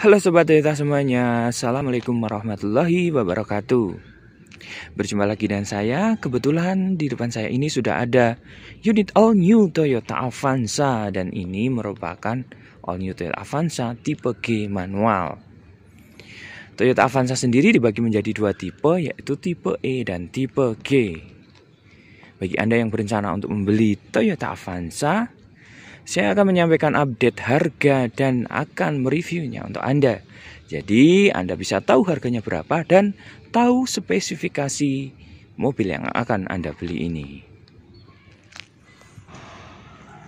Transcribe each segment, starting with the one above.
Halo Sobat Toyota semuanya, Assalamualaikum warahmatullahi wabarakatuh. Berjumpa lagi dengan saya, kebetulan di depan saya ini sudah ada unit all new Toyota Avanza Dan ini merupakan all new Toyota Avanza tipe G manual. Toyota Avanza sendiri dibagi menjadi dua tipe yaitu tipe E dan tipe G. Bagi Anda yang berencana untuk membeli Toyota Avanza saya akan menyampaikan update harga dan akan mereviewnya untuk Anda. Jadi Anda bisa tahu harganya berapa dan tahu spesifikasi mobil yang akan Anda beli ini.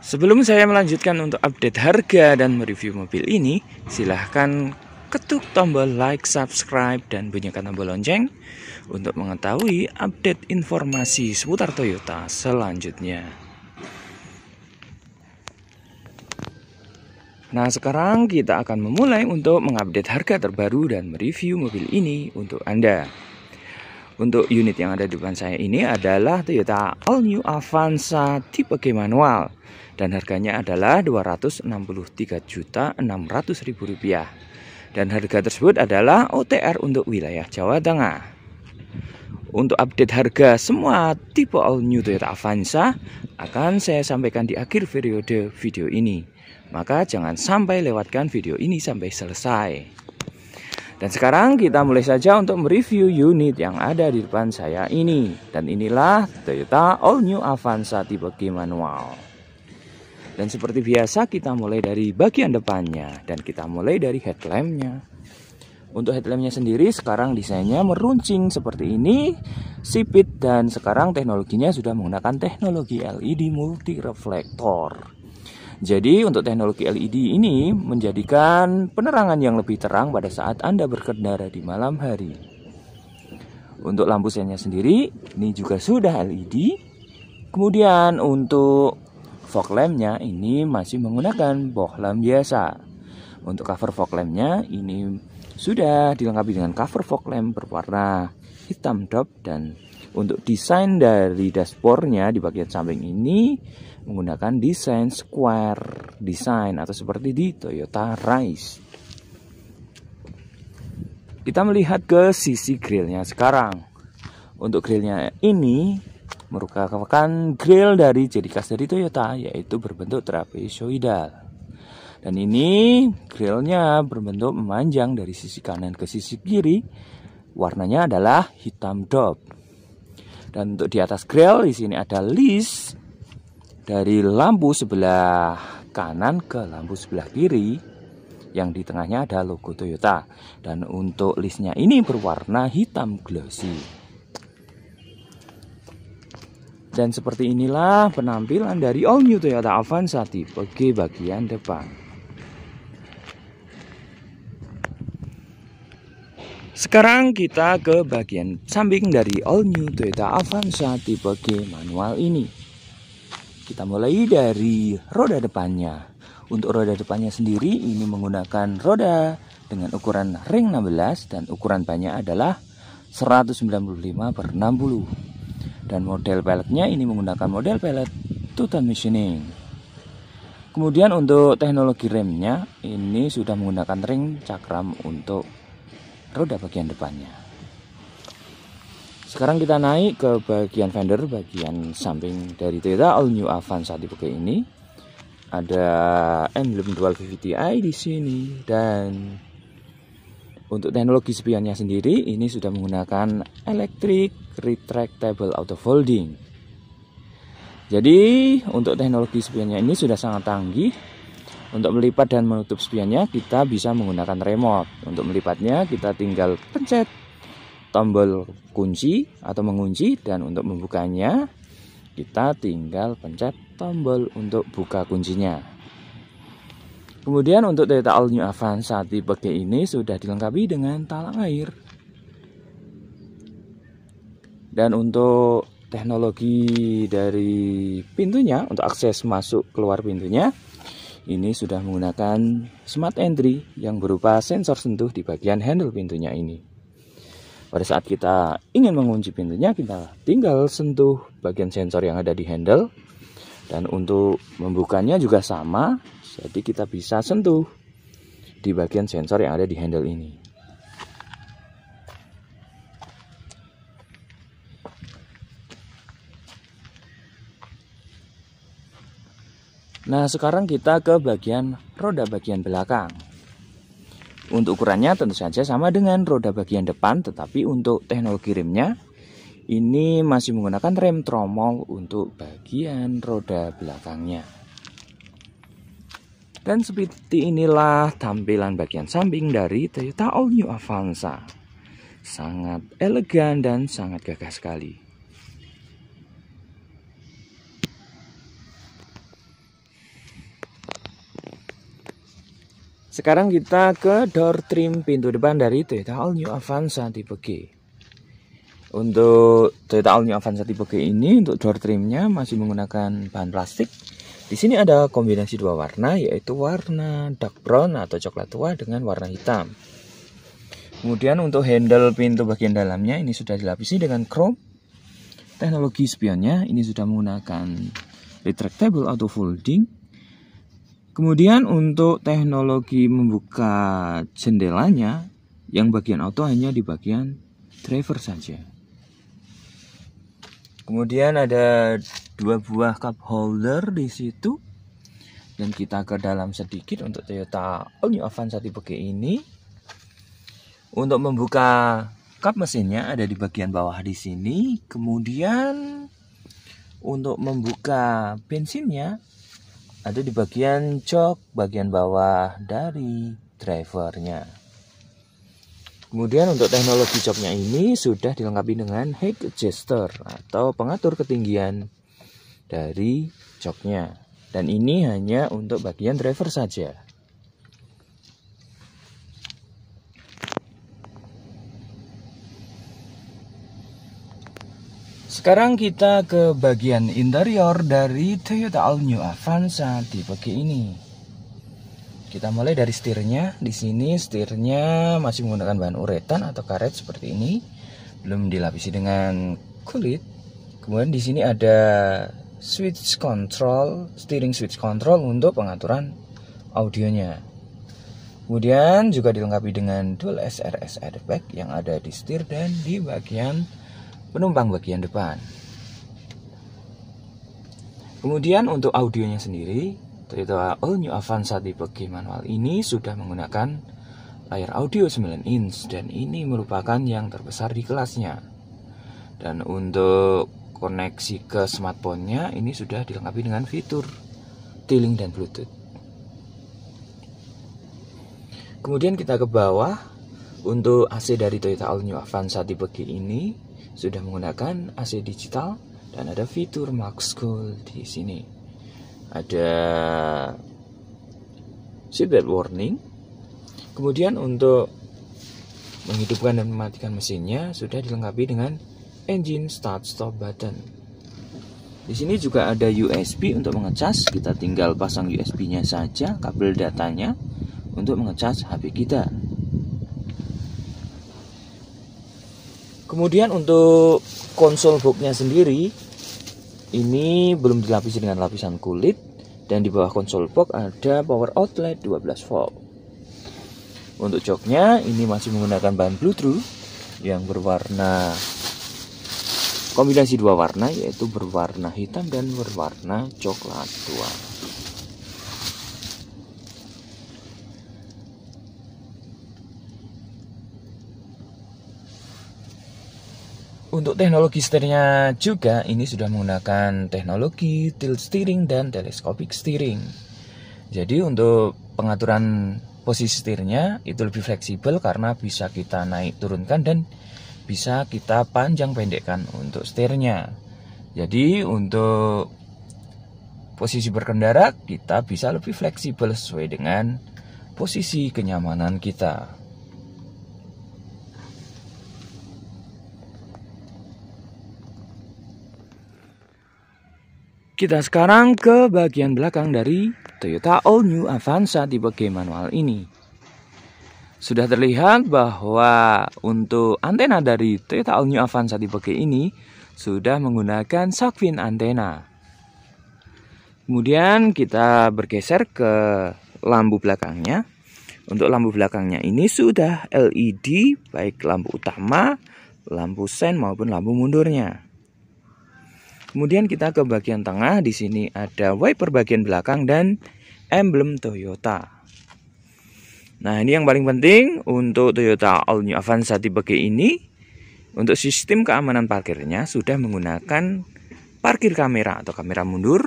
Sebelum saya melanjutkan untuk update harga dan mereview mobil ini, silahkan ketuk tombol like, subscribe, dan bunyikan tombol lonceng untuk mengetahui update informasi seputar Toyota selanjutnya. Nah sekarang kita akan memulai untuk mengupdate harga terbaru dan mereview mobil ini untuk Anda. Untuk unit yang ada di depan saya ini adalah Toyota All New Avanza tipe G manual dan harganya adalah Rp263.600.000 dan harga tersebut adalah OTR untuk wilayah Jawa Tengah. Untuk update harga semua tipe All New Toyota Avanza akan saya sampaikan di akhir periode video ini. Maka jangan sampai lewatkan video ini sampai selesai. Dan sekarang kita mulai saja untuk mereview unit yang ada di depan saya ini. Dan inilah Toyota All New Avanza tipe G manual. Dan seperti biasa kita mulai dari bagian depannya dan kita mulai dari headlampnya. Untuk headlampnya sendiri sekarang desainnya meruncing seperti ini, sipit dan sekarang teknologinya sudah menggunakan teknologi LED multi reflektor. Jadi untuk teknologi LED ini menjadikan penerangan yang lebih terang pada saat Anda berkendara di malam hari. Untuk lampu sennya sendiri ini juga sudah LED. Kemudian untuk fog lampnya ini masih menggunakan bohlam biasa. Untuk cover fog lampnya ini sudah dilengkapi dengan cover fog lamp berwarna hitam top dan untuk desain dari dashboardnya di bagian samping ini menggunakan desain square design atau seperti di Toyota Rise. Kita melihat ke sisi grillnya sekarang. Untuk grillnya ini merupakan grill dari jadi khas dari Toyota yaitu berbentuk trapezoidal. Dan ini grillnya berbentuk memanjang dari sisi kanan ke sisi kiri. Warnanya adalah hitam dop. Dan untuk di atas grill di sini ada list dari lampu sebelah kanan ke lampu sebelah kiri yang di tengahnya ada logo Toyota. Dan untuk listnya ini berwarna hitam glossy. Dan seperti inilah penampilan dari all new Toyota Avanza tipe G bagian depan. Sekarang kita ke bagian samping dari all new Toyota Avanza tipe G manual ini kita mulai dari roda depannya. Untuk roda depannya sendiri ini menggunakan roda dengan ukuran ring 16 dan ukuran bannya adalah 195 per 60. Dan model pelletnya ini menggunakan model pellet Tutan machining. Kemudian untuk teknologi remnya ini sudah menggunakan ring cakram untuk roda bagian depannya. Sekarang kita naik ke bagian fender, bagian samping dari Toyota All New Avanza tipe G ini. Ada emblem dual VVTi di sini dan untuk teknologi spionnya sendiri ini sudah menggunakan electric retractable auto folding. Jadi untuk teknologi spionnya ini sudah sangat canggih. Untuk melipat dan menutup spionnya kita bisa menggunakan remote. Untuk melipatnya kita tinggal pencet tombol kunci atau mengunci dan untuk membukanya kita tinggal pencet tombol untuk buka kuncinya. Kemudian untuk Toyota All New Avanza tipe G ini sudah dilengkapi dengan talang air. Dan untuk teknologi dari pintunya untuk akses masuk keluar pintunya ini sudah menggunakan smart entry yang berupa sensor sentuh di bagian handle pintunya ini. Pada saat kita ingin mengunci pintunya, kita tinggal sentuh bagian sensor yang ada di handle. Dan untuk membukanya juga sama, jadi kita bisa sentuh di bagian sensor yang ada di handle ini. Nah, sekarang kita ke bagian roda bagian belakang. Untuk ukurannya tentu saja sama dengan roda bagian depan, tetapi untuk teknologi remnya ini masih menggunakan rem tromol untuk bagian roda belakangnya. Dan seperti inilah tampilan bagian samping dari Toyota All New Avanza. Sangat elegan dan sangat gagah sekali. Sekarang kita ke door trim pintu depan dari Toyota All New Avanza tipe G. Untuk Toyota All New Avanza tipe G ini untuk door trimnya masih menggunakan bahan plastik. Di sini ada kombinasi dua warna yaitu warna dark brown atau coklat tua dengan warna hitam. Kemudian untuk handle pintu bagian dalamnya ini sudah dilapisi dengan chrome. Teknologi spionnya ini sudah menggunakan retractable auto folding. Kemudian untuk teknologi membuka jendelanya yang bagian auto hanya di bagian driver saja. Kemudian ada dua buah cup holder di situ. Dan kita ke dalam sedikit untuk Toyota All New Avanza tipe G ini. Untuk membuka kap mesinnya ada di bagian bawah di sini. Kemudian untuk membuka bensinnya ada di bagian jok bagian bawah dari drivernya. Kemudian untuk teknologi joknya ini sudah dilengkapi dengan height adjuster atau pengatur ketinggian dari joknya. Dan ini hanya untuk bagian driver saja. Sekarang kita ke bagian interior dari Toyota All New Avanza tipe G ini. Kita mulai dari setirnya. Di sini setirnya masih menggunakan bahan uretan atau karet seperti ini, belum dilapisi dengan kulit. Kemudian di sini ada switch control, steering switch control untuk pengaturan audionya. Kemudian juga dilengkapi dengan dual SRS airbag yang ada di setir dan di bagian penumpang bagian depan. Kemudian untuk audionya sendiri Toyota All New Avanza tipe G manual ini sudah menggunakan layar audio 9 inch dan ini merupakan yang terbesar di kelasnya. Dan untuk koneksi ke smartphone-nya ini sudah dilengkapi dengan fitur tiling dan Bluetooth. Kemudian kita ke bawah untuk AC dari Toyota All New Avanza tipe G ini sudah menggunakan AC digital dan ada fitur Max Cool di sini. Ada seatbelt warning. Kemudian untuk menghidupkan dan mematikan mesinnya sudah dilengkapi dengan engine start stop button. Di sini juga ada USB untuk mengecas. Kita tinggal pasang USB nya saja kabel datanya untuk mengecas HP kita kemudian untuk konsol boxnya sendiri ini belum dilapisi dengan lapisan kulit dan di bawah konsol box ada power outlet 12 volt. Untuk joknya ini masih menggunakan bahan Bluetooth yang berwarna kombinasi dua warna yaitu berwarna hitam dan berwarna coklat tua. Untuk teknologi setirnya juga ini sudah menggunakan teknologi tilt steering dan telescopic steering. Jadi untuk pengaturan posisi setirnya itu lebih fleksibel karena bisa kita naik turunkan dan bisa kita panjang pendekkan untuk setirnya. Jadi untuk posisi berkendara kita bisa lebih fleksibel sesuai dengan posisi kenyamanan kita. Kita sekarang ke bagian belakang dari Toyota All New Avanza tipe G manual ini. Sudah terlihat bahwa untuk antena dari Toyota All New Avanza tipe G ini sudah menggunakan shark fin antena. Kemudian kita bergeser ke lampu belakangnya. Untuk lampu belakangnya ini sudah LED baik lampu utama, lampu sen maupun lampu mundurnya. Kemudian kita ke bagian tengah. Di sini ada wiper bagian belakang dan emblem Toyota. Nah, ini yang paling penting untuk Toyota All New Avanza tipe G ini. Untuk sistem keamanan parkirnya sudah menggunakan parkir kamera atau kamera mundur.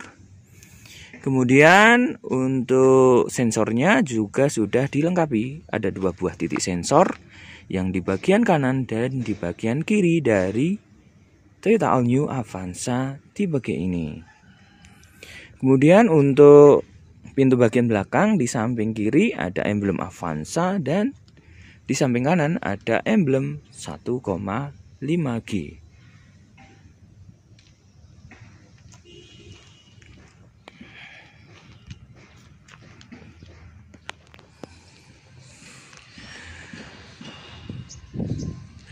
Kemudian untuk sensornya juga sudah dilengkapi. Ada dua buah titik sensor yang di bagian kanan dan di bagian kiri dari Toyota All New Avanza tipe G ini. Kemudian untuk pintu bagian belakang di samping kiri ada emblem Avanza dan di samping kanan ada emblem 1,5G.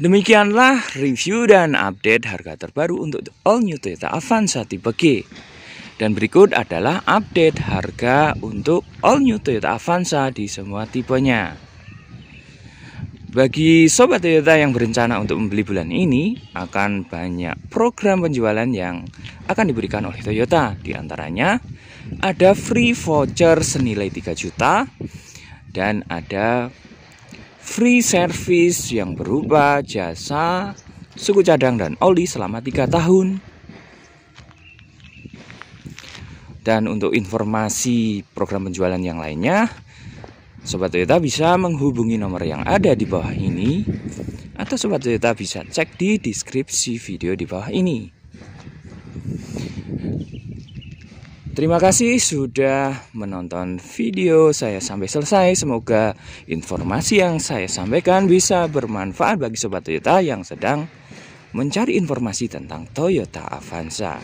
Demikianlah review dan update harga terbaru untuk all new Toyota Avanza tipe G. Dan berikut adalah update harga untuk all new Toyota Avanza di semua tipenya. Bagi sobat Toyota yang berencana untuk membeli bulan ini, akan banyak program penjualan yang akan diberikan oleh Toyota. Di antaranya ada free voucher senilai 3 juta dan ada free service yang berupa jasa suku cadang dan oli selama tiga tahun. Dan untuk informasi program penjualan yang lainnya, Sobat Toyota bisa menghubungi nomor yang ada di bawah ini atau Sobat Toyota bisa cek di deskripsi video di bawah ini. Terima kasih sudah menonton video saya sampai selesai. Semoga informasi yang saya sampaikan bisa bermanfaat bagi sobat Toyota yang sedang mencari informasi tentang Toyota Avanza.